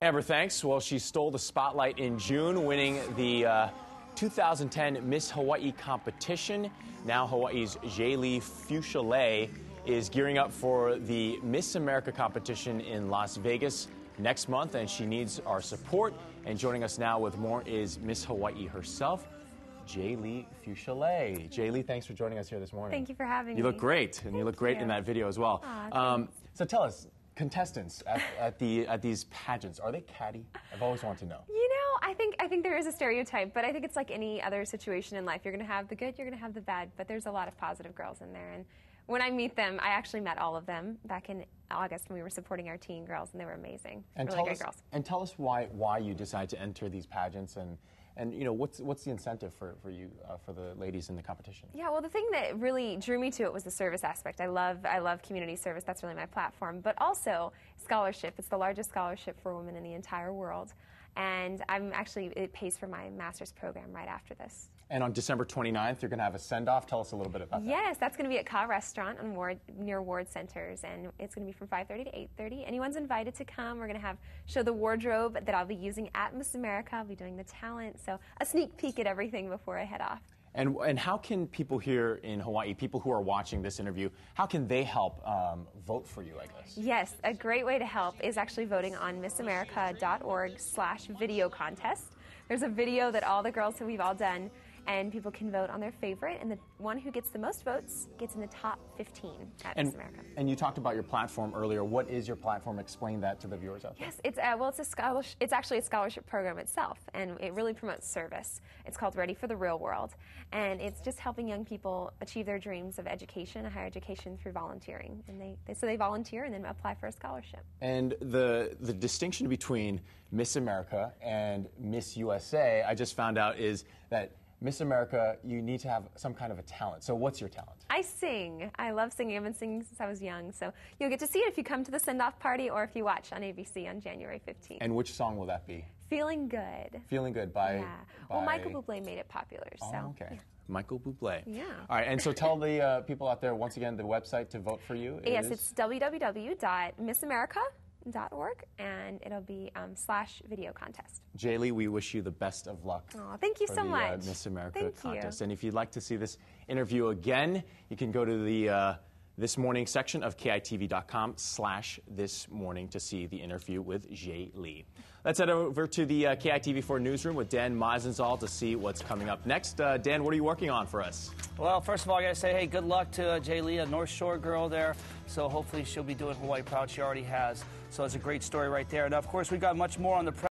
Amber, thanks. Well, she stole the spotlight in June, winning the uh, 2010 Miss Hawaii competition. Now, Hawaii's Jalee Fuchile is gearing up for the Miss America competition in Las Vegas next month, and she needs our support. And joining us now with more is Miss Hawaii herself, Jalee Fuchile. Jalee, thanks for joining us here this morning. Thank you for having You me. You look great, and you look great you. in that video as well. Aw, um, so tell us, contestants at, at the at these pageants, are they catty? I've always wanted to know. You know, I think I think there is a stereotype, but I think it's like any other situation in life. You're going to have the good, you're going to have the bad, but there's a lot of positive girls in there. And when I meet them, I actually met all of them back in August when we were supporting our teen girls, and they were amazing. And really tell us, girls. and tell us why why you decided to enter these pageants and. And you know what's what's the incentive for, for you uh, for the ladies in the competition? Yeah, well, the thing that really drew me to it was the service aspect. I love I love community service. That's really my platform. But also scholarship. It's the largest scholarship for women in the entire world, and I'm actually it pays for my master's program right after this. And on December 29th, you're going to have a send off. Tell us a little bit about that. Yes, that's going to be at Ka Restaurant on Ward, near Ward Centers, and it's going to be from 5:30 to 8:30. Anyone's invited to come. We're going to have show the wardrobe that I'll be using at Miss America. I'll be doing the talent, so a sneak peek at everything before I head off. And and how can people here in Hawaii, people who are watching this interview, how can they help um, vote for you? I guess. Yes, a great way to help is actually voting on missamerica.org slash video contest. There's a video that all the girls that we've all done and people can vote on their favorite, and the one who gets the most votes gets in the top 15 at And, Miss America. and you talked about your platform earlier. What is your platform? Explain that to the viewers out there. Yes, it's uh, well, it's a scholarship. It's actually a scholarship program itself, and it really promotes service. It's called Ready for the Real World, and it's just helping young people achieve their dreams of education, a higher education through volunteering. And they, they so they volunteer and then apply for a scholarship. And the the distinction between Miss America and Miss USA, I just found out, is that Miss America, you need to have some kind of a talent. So, what's your talent? I sing. I love singing. I've been singing since I was young, so you'll get to see it if you come to the send-off party or if you watch on ABC on January 15th. And which song will that be? Feeling good. Feeling Good by. yeah. Well, Michael Bublé made it popular, so. Oh, okay. yeah. Michael Bublé. Yeah. All right, and so tell the uh, people out there once again the website to vote for you. Yes, is- it's www.missamerica.org, and it'll be um, slash video contest. Jalee, we wish you the best of luck. Aw, thank you so the, much. Uh, Miss America Thank you. contest. And if you'd like to see this interview again, you can go to the uh, this morning section of kitv.com slash this morning to see the interview with Jalee. Let's head over to the uh, KITV4 newsroom with Dan Meisenzahl to see what's coming up next. Uh, Dan, what are you working on for us? Well, first of all, I got to say, hey, good luck to uh, Jalee, a North Shore girl there. So hopefully she'll be doing Hawaii proud. She already has. So it's a great story right there. And of course, we've got much more on the.